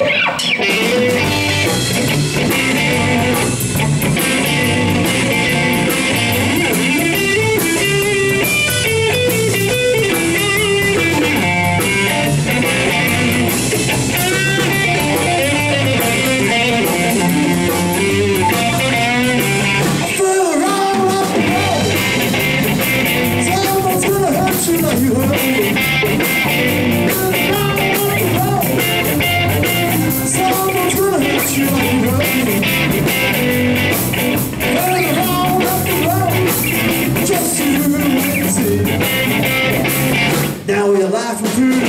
ました。life with you.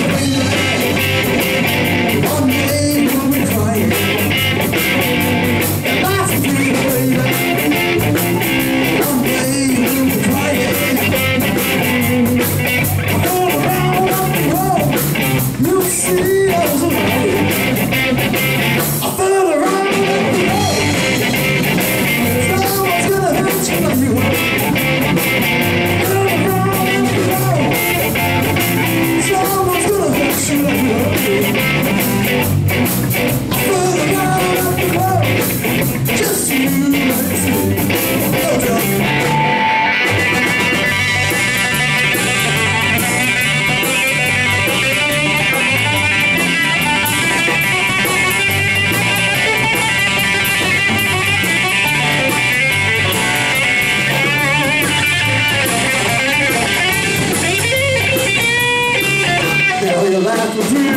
Obrigado, fugir